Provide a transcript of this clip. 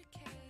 educate.